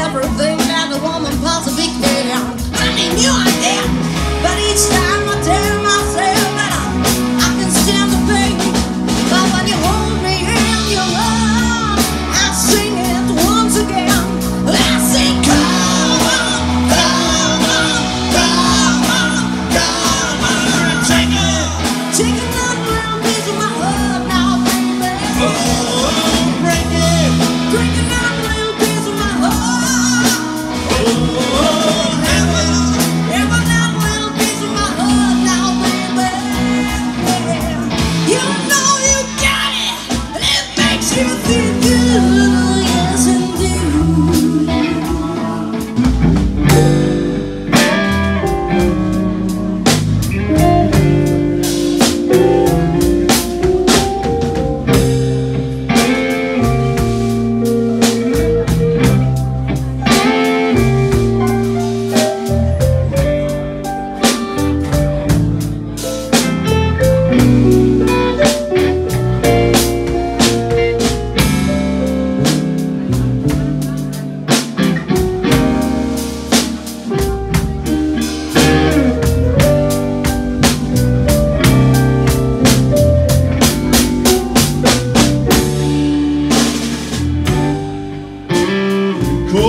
everything that a woman possibly can. I mean, you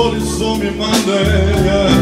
flores ou me mandem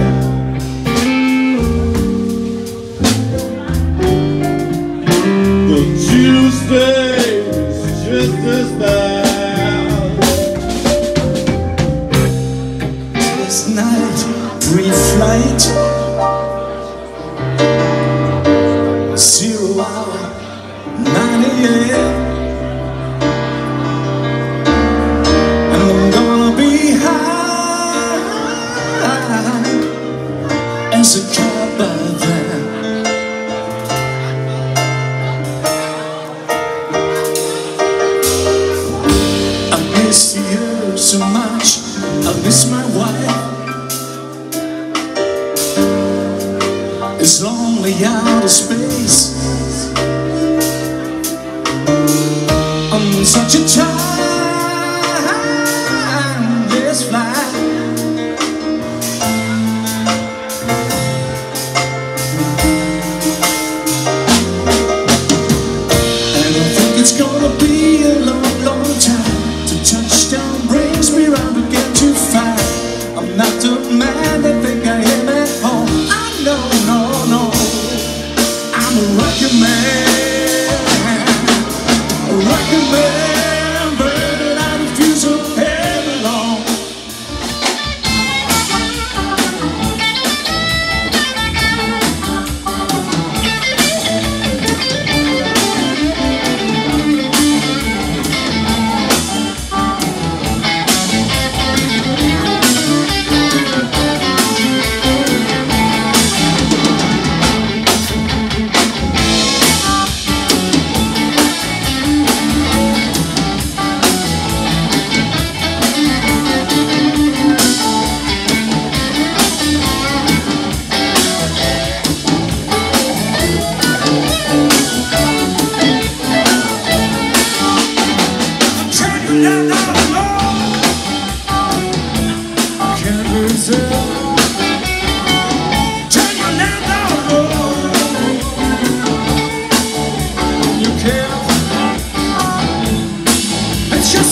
such a timeless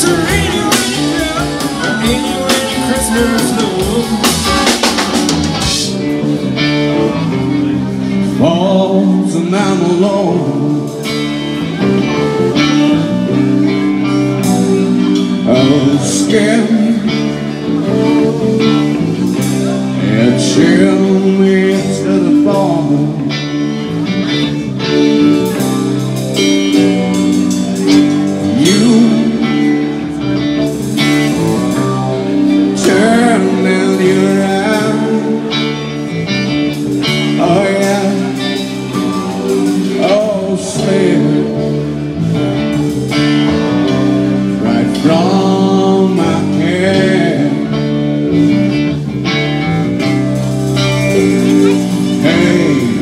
It's a rainy, rainy, Christmas I'm alone. Skin and